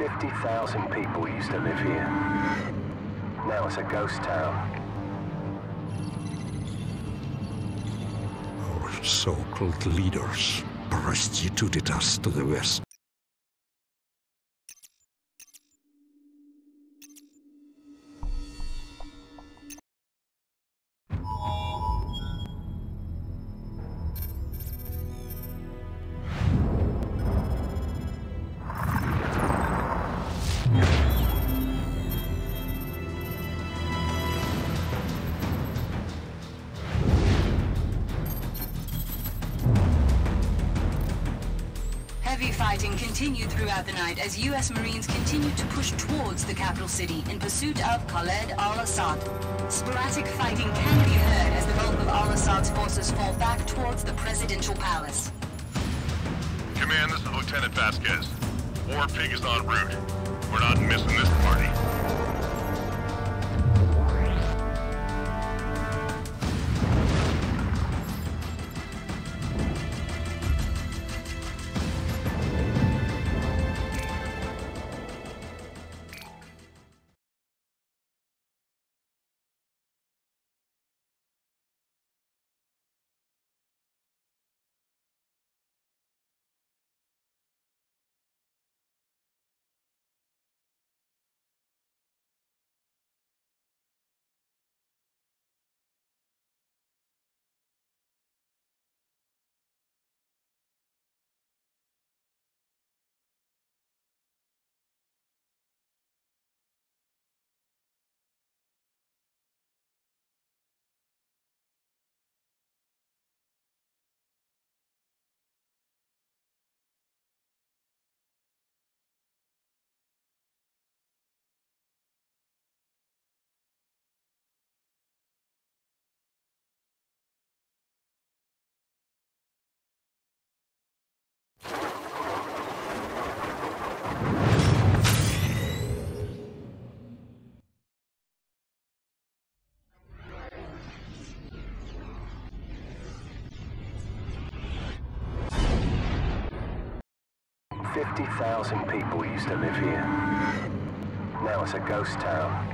50,000 people used to live here. Now it's a ghost town. Our so-called leaders prostituted us to the West. As U.S. Marines continued to push towards the capital city in pursuit of Khaled al-Asad. Sporadic fighting can be heard as the bulk of al-Asad's forces fall back towards the presidential palace. Command, this is Lieutenant Vasquez. War Pig is en route. We're not missing this party. Fifty thousand people used to live here. Now it's a ghost town.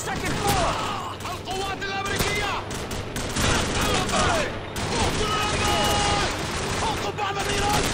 Second floor! القوات الأمريكية! فوق بعض النيران!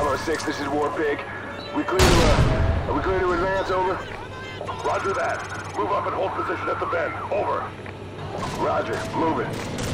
Bravo 6, this is Warpig. We clear to, uh, are we clear to advance, over? Roger that. Move up and hold position at the bend. Over. Roger, moving.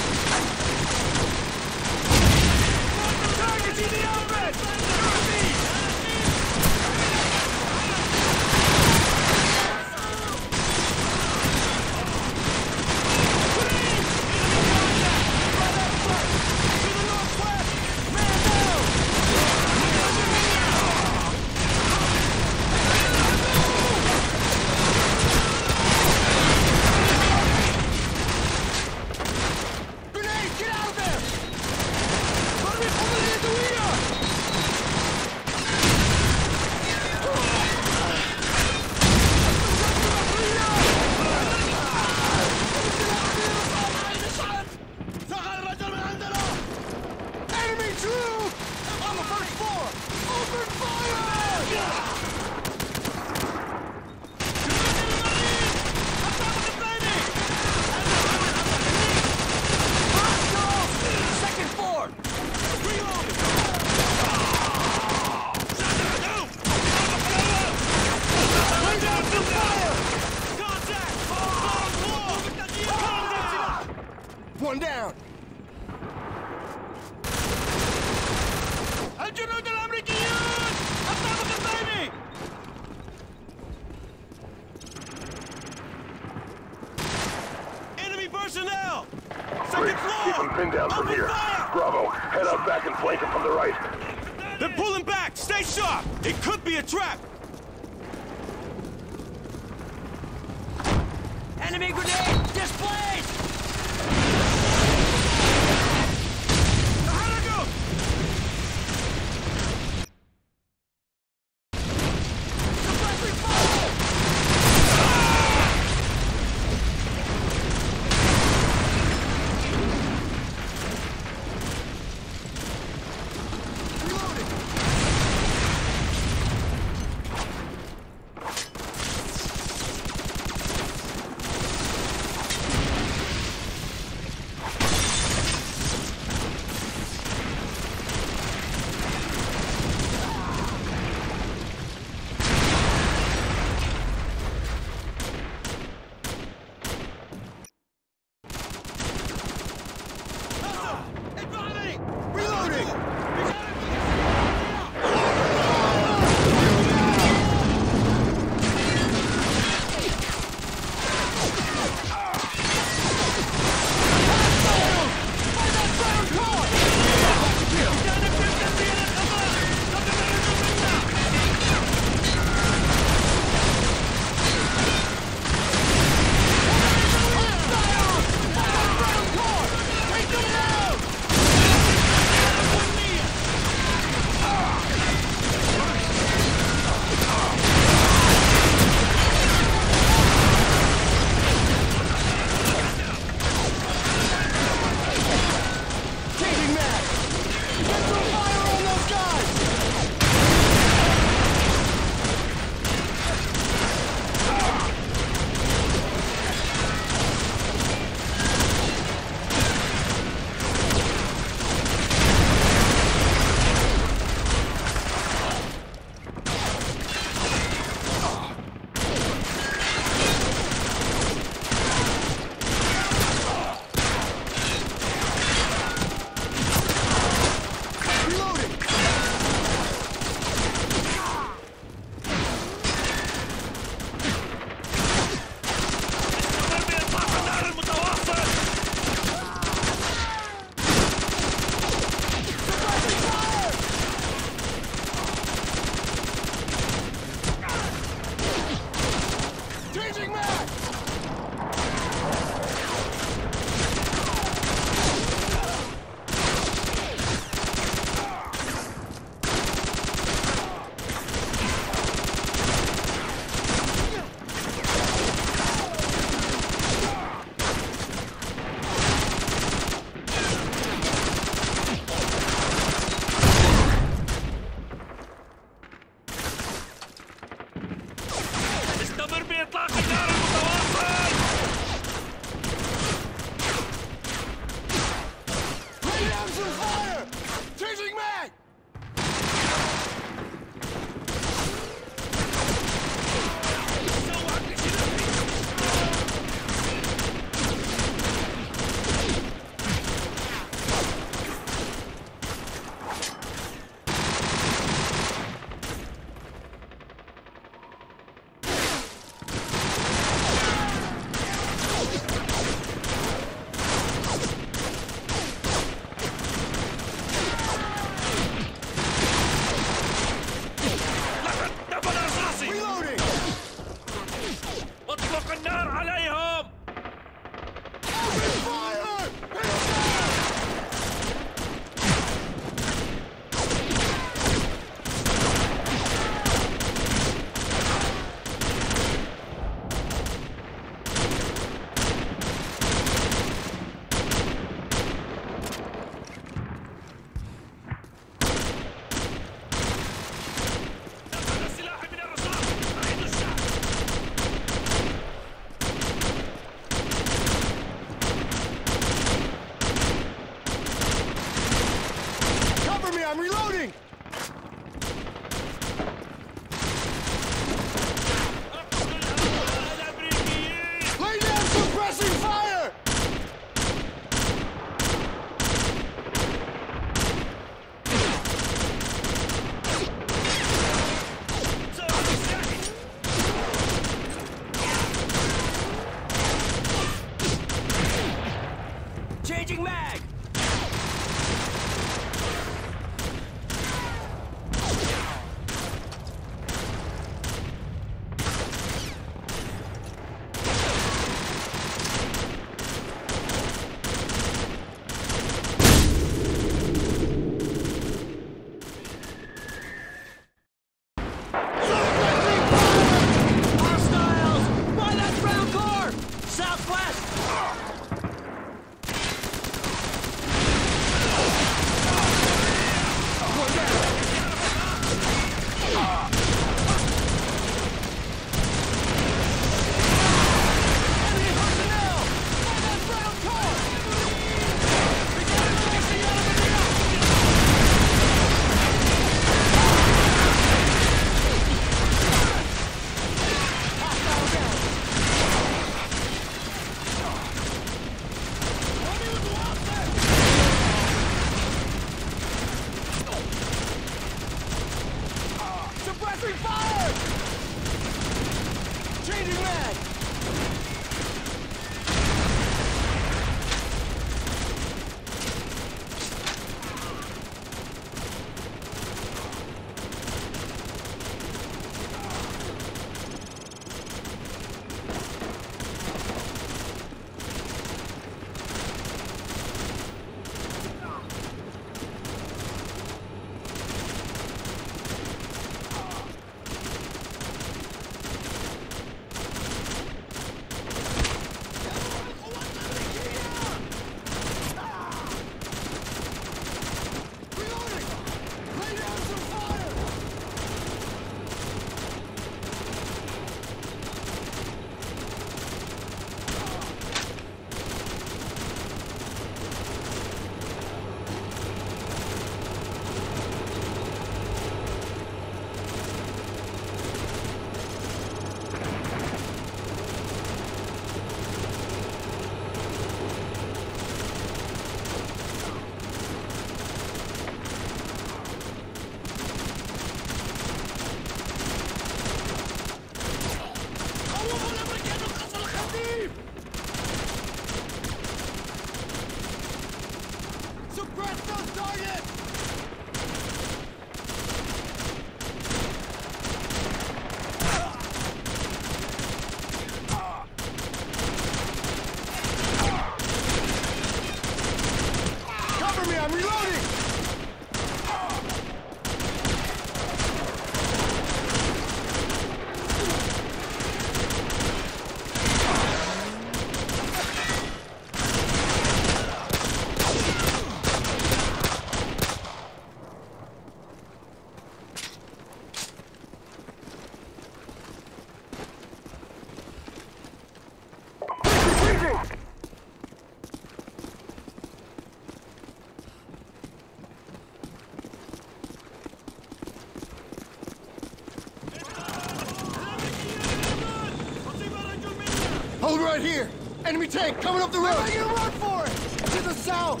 Tank coming up the road! Making a run for it! To the south!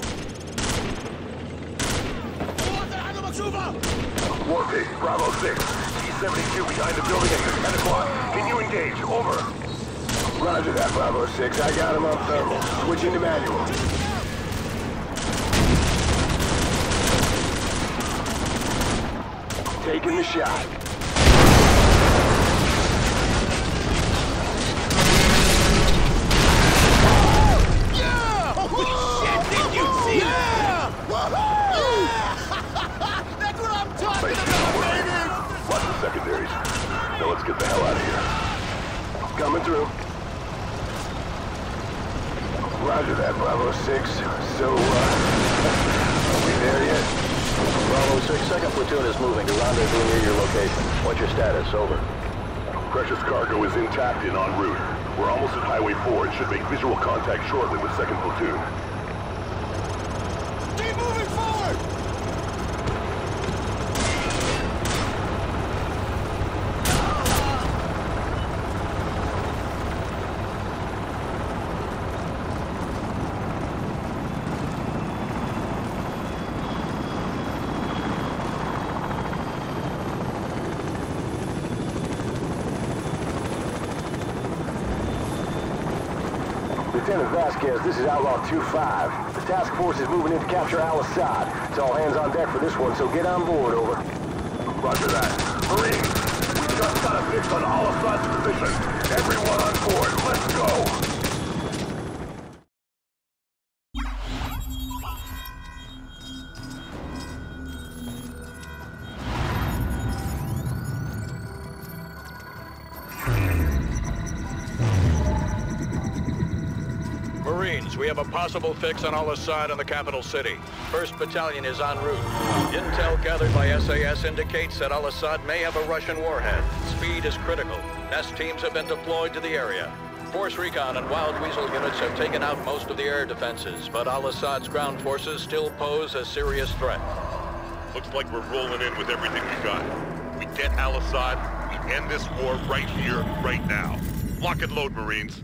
Warpig, Bravo 6. T-72 behind the building at 10 o'clock. Can you engage? Over. Roger that, Bravo 6. I got him on thermal. Switching to manual. Taking the shot. Roger that, Bravo 6. So, uh, are we there yet? Bravo 6, second platoon is moving to rendezvous near your location. What's your status? Over. Precious cargo is intact and en route. We're almost at Highway 4 and should make visual contact shortly with second platoon. This is Outlaw 2-5. The task force is moving in to capture Al-Asad. It's all hands on deck for this one, so get on board, over. Roger that. Marine, we just got a fix on Al-Asad's position. Everyone on board, let's go! Have a possible fix on Al-Asad in the capital city. First Battalion is en route. Intel gathered by SAS indicates that Al-Asad may have a Russian warhead. Speed is critical. Nest teams have been deployed to the area. Force Recon and Wild Weasel units have taken out most of the air defenses, but Al-Asad's ground forces still pose a serious threat. Looks like we're rolling in with everything we got. We get Al-Asad, we end this war right here, right now. Lock and load, Marines.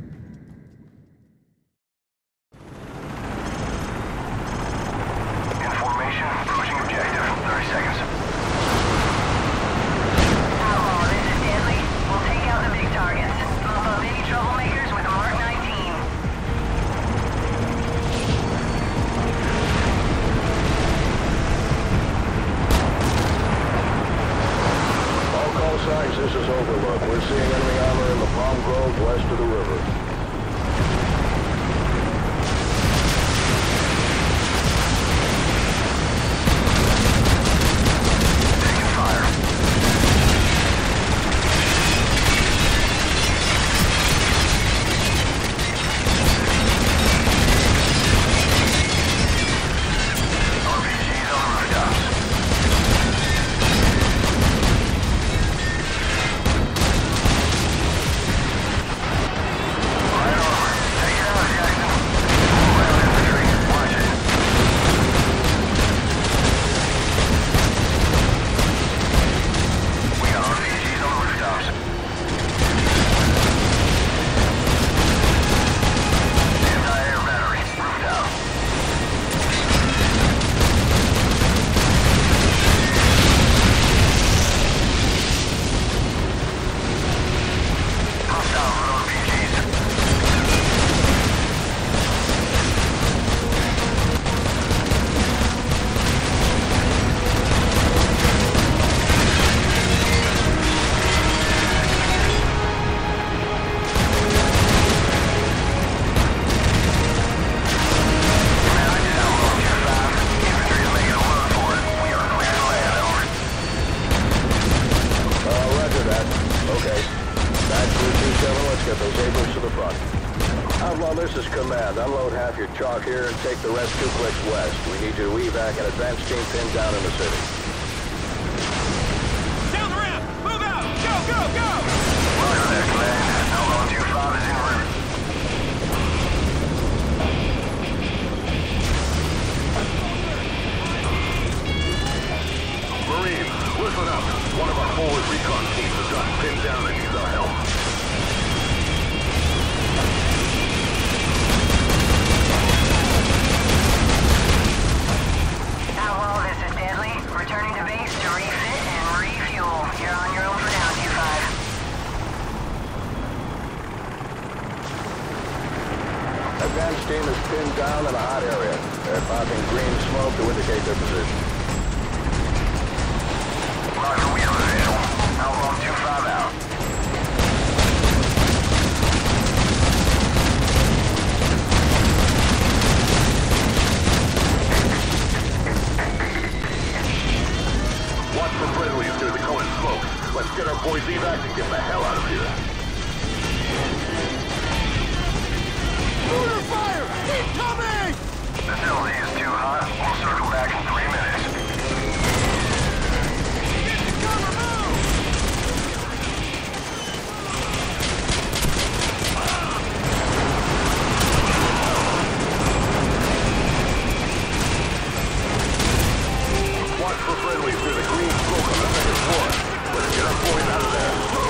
we see that and get the hell out of here. Lunar fire! Incoming! Facility is too hot. We'll circle back in three minutes. Get cover, move! Watch for friendly point out of there.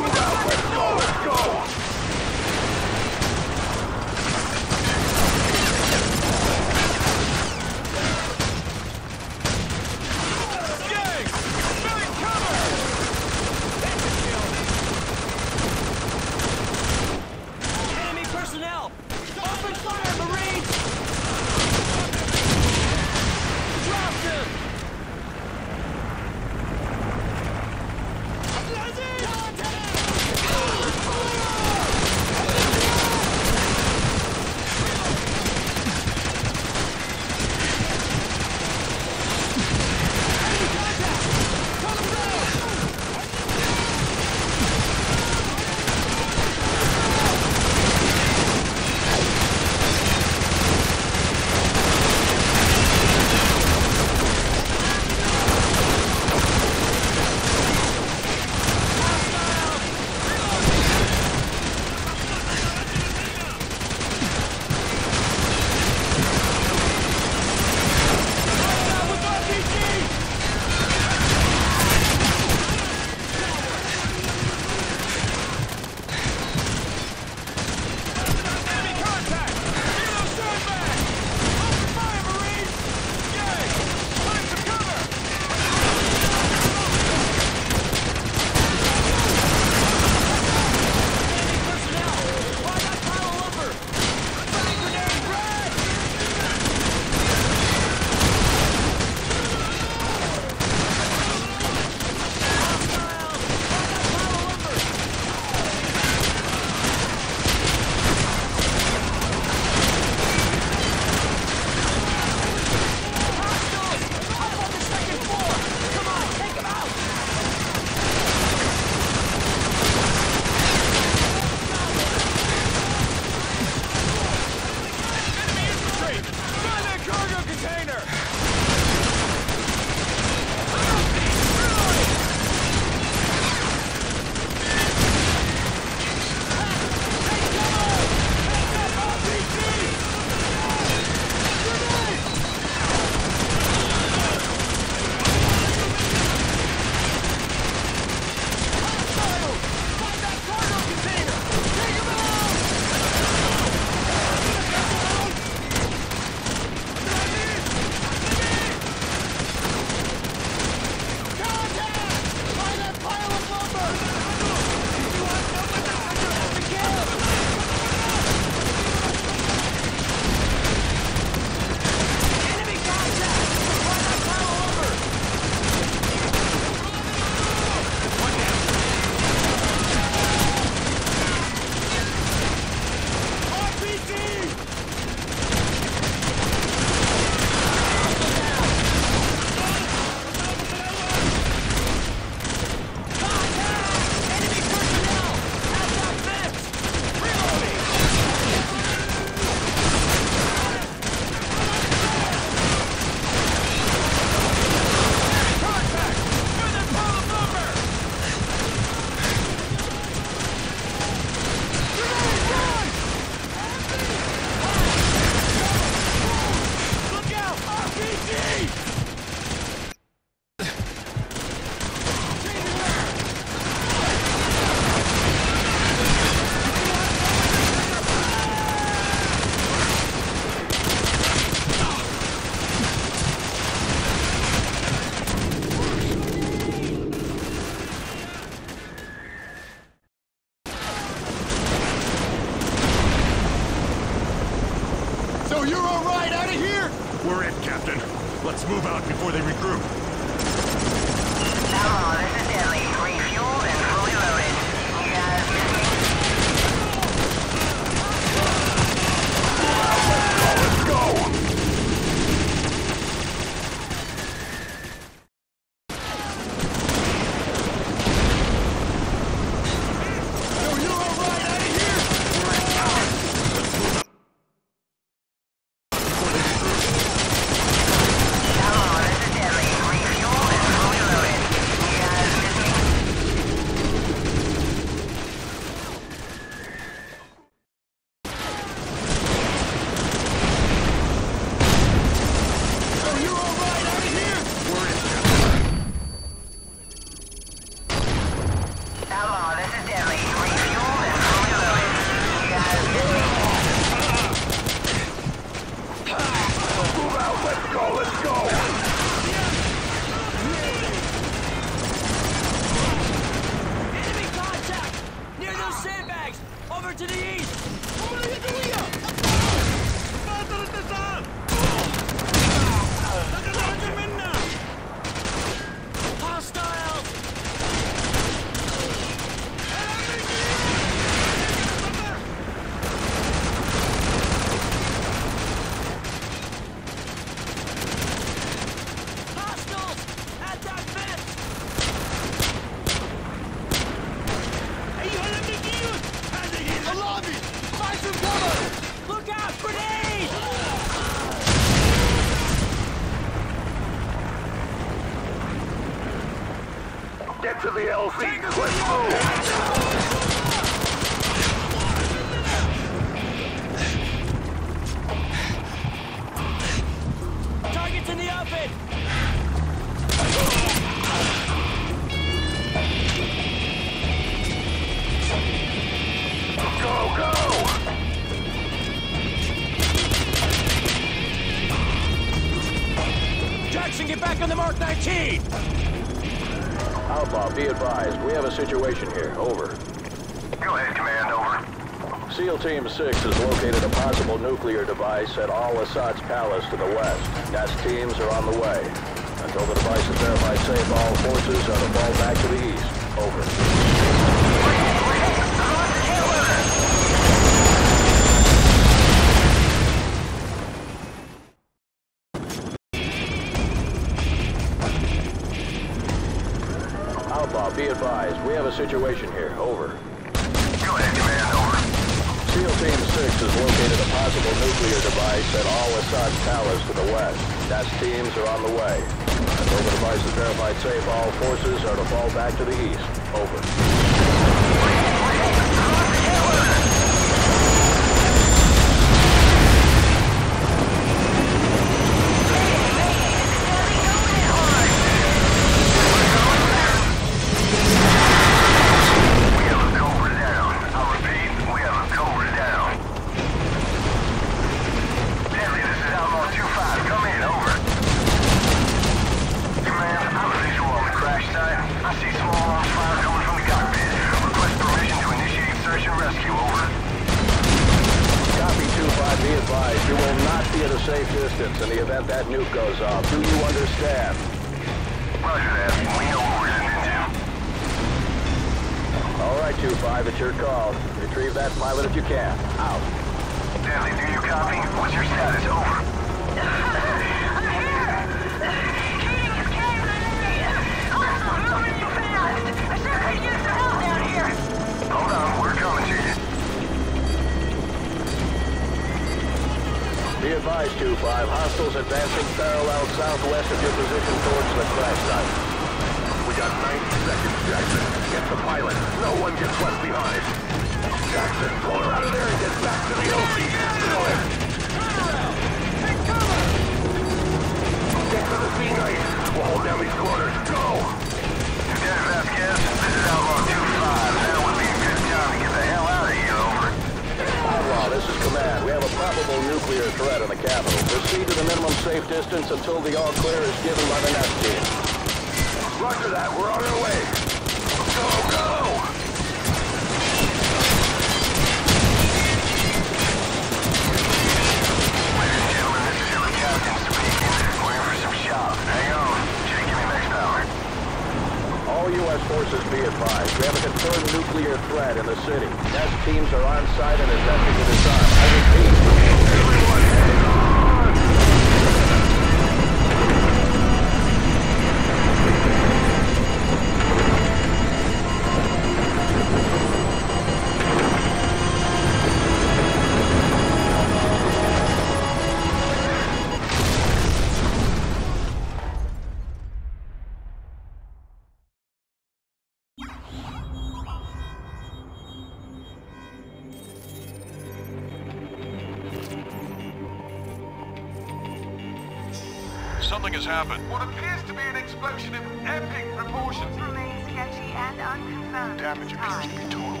Something has happened. What appears to be an explosion of epic proportions. Remains sketchy and unconfirmed. Damage appears to be total.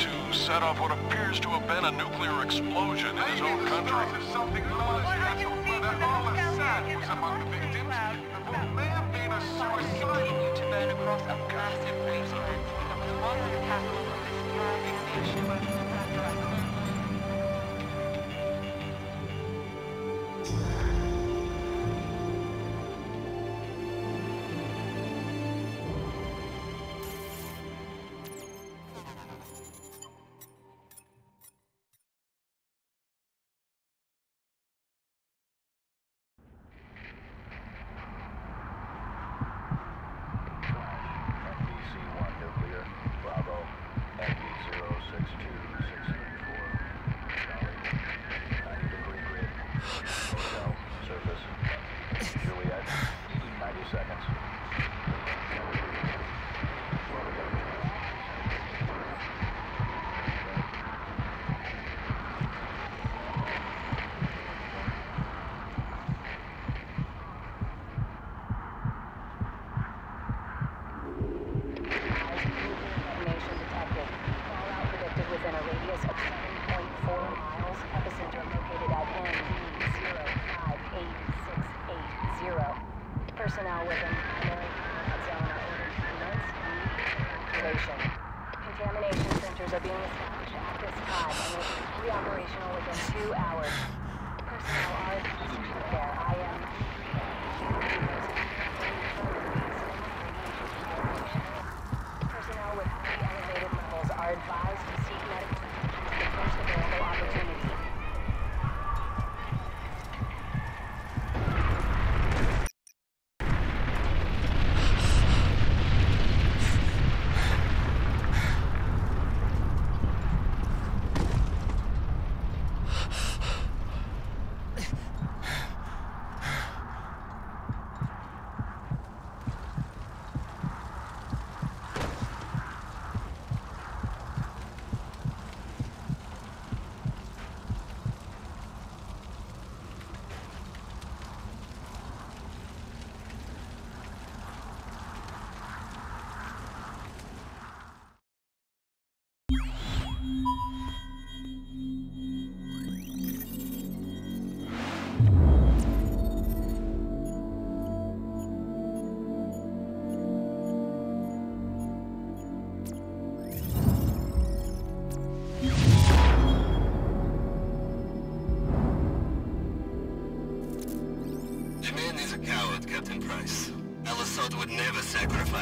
To set off what appears to have been a nuclear explosion in his Maybe own country. start of something larger. That's whether Al-Asad was among the victims. Of what may have been a suicide. continue to burn across a massive wasteland that was once the capital of this thriving nation.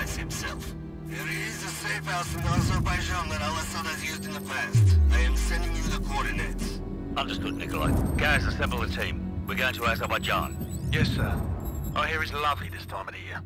Sacrifice himself. There is a safe house in Azerbaijan that Al-Asad has used in the past. I am sending you the coordinates. Understood, Nikolai. Guys, assemble the team. We're going to Azerbaijan. Yes, sir. I hear it's lovely this time of the year.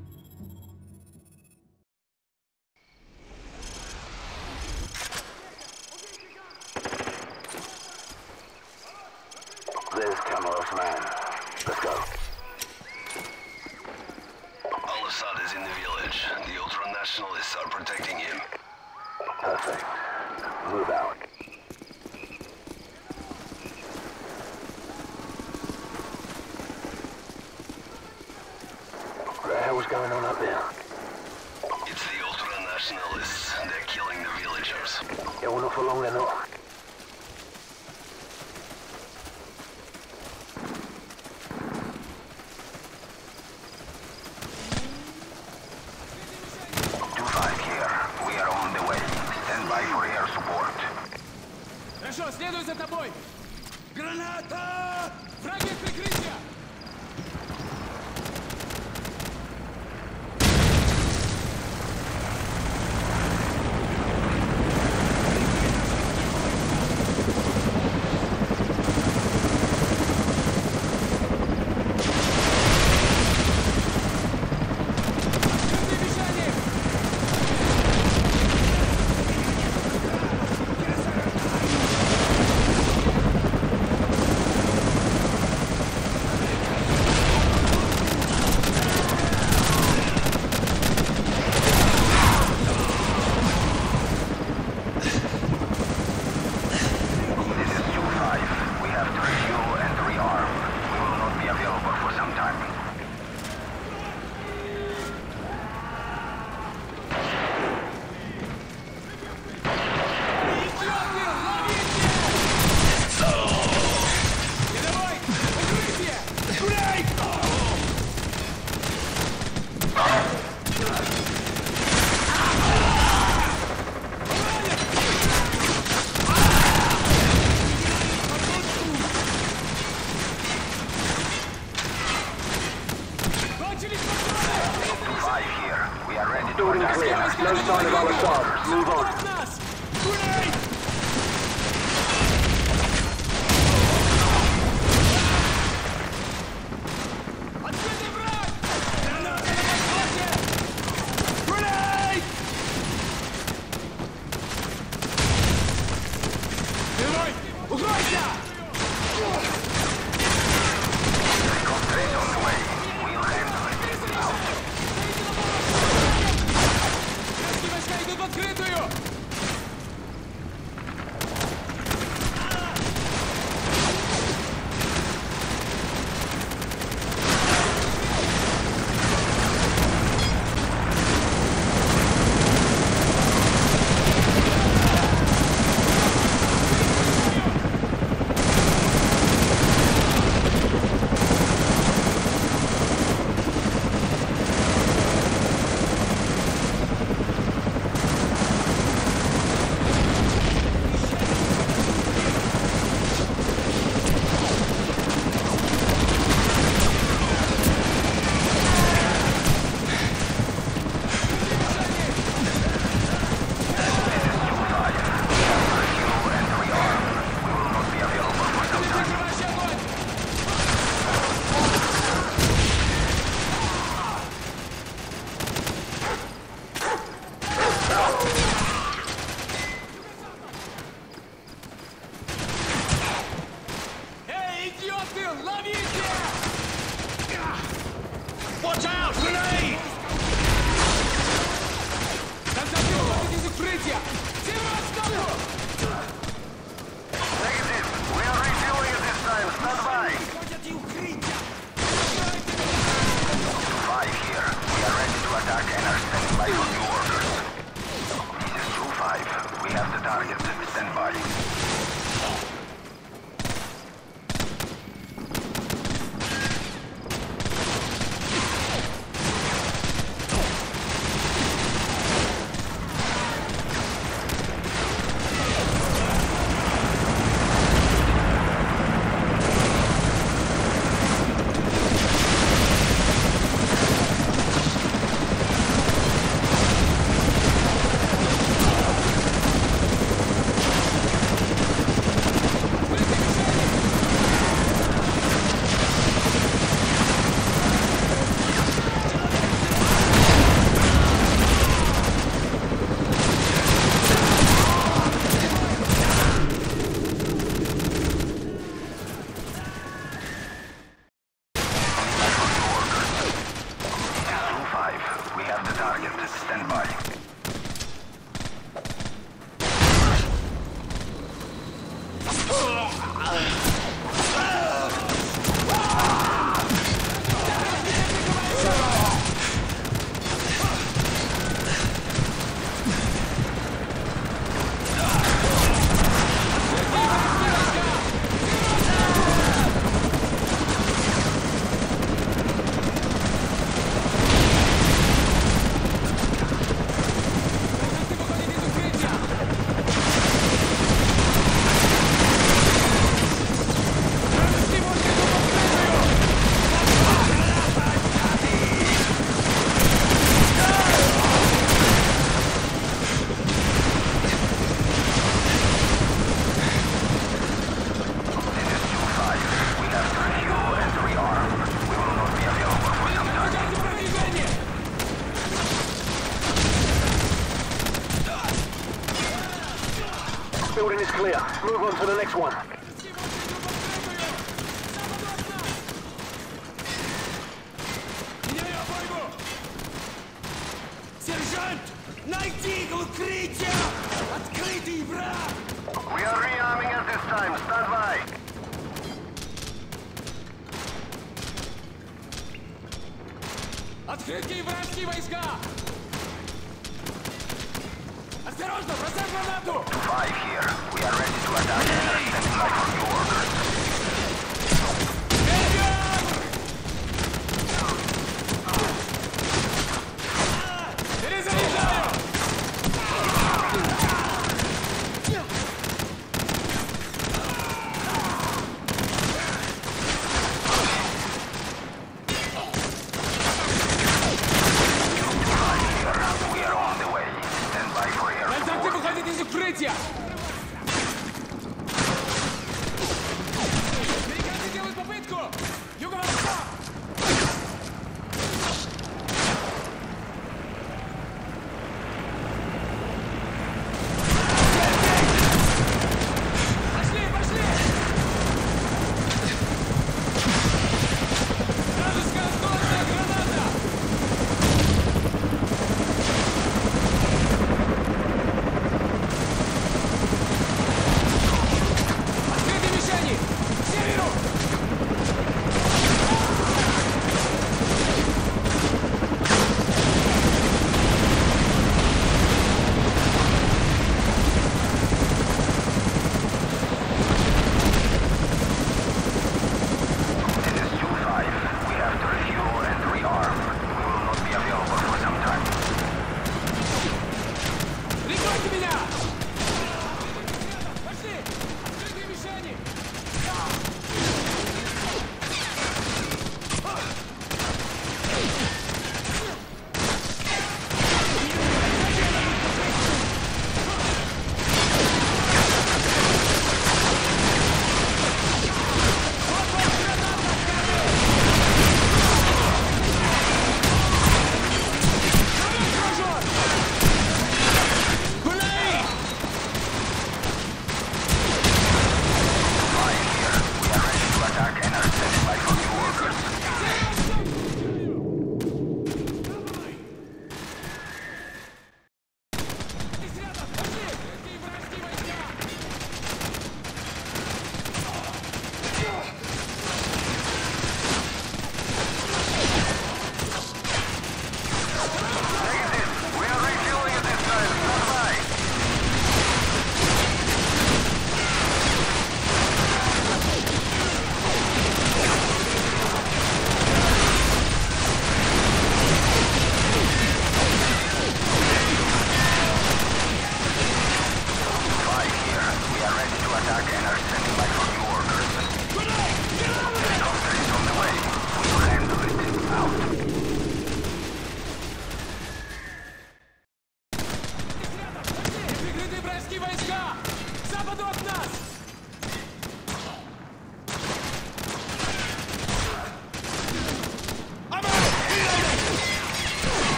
on to the next one. Сержант, найди укрытие! Открытый враг! We are rearming at this time. Stand by. Открытые вражеские войска! Five here. We are ready to attack the intercept.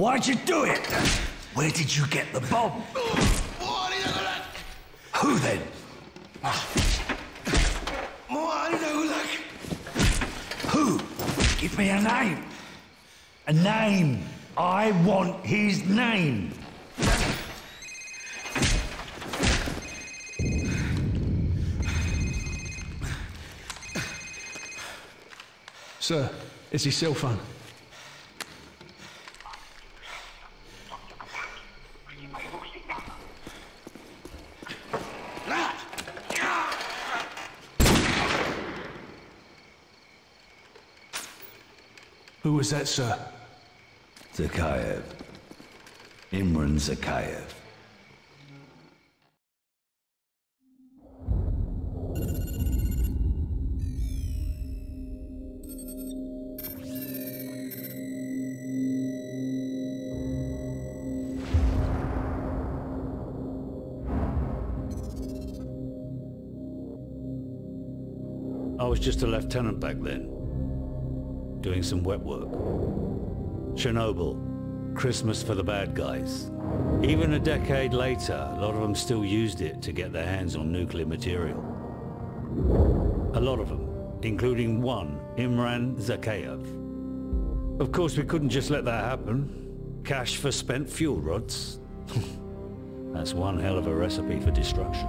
Why'd you do it? Where did you get the bomb? Who then? Who? Give me a name. A name. I want his name. Sir, it's his cell phone. Who that, sir? Zakhaev. Imran Zakhaev. I was just a lieutenant back then, doing some wet work. Chernobyl, Christmas for the bad guys. Even a decade later, a lot of them still used it to get their hands on nuclear material. A lot of them, including one, Imran Zakhaev. Of course, we couldn't just let that happen. Cash for spent fuel rods. That's one hell of a recipe for destruction.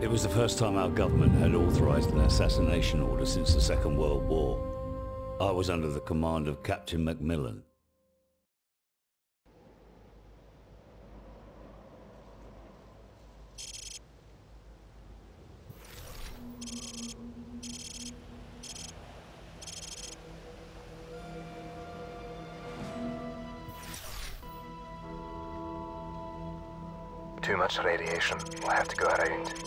It was the first time our government had authorized an assassination order since the Second World War. I was under the command of Captain Macmillan. Too much radiation. We'll have to go around.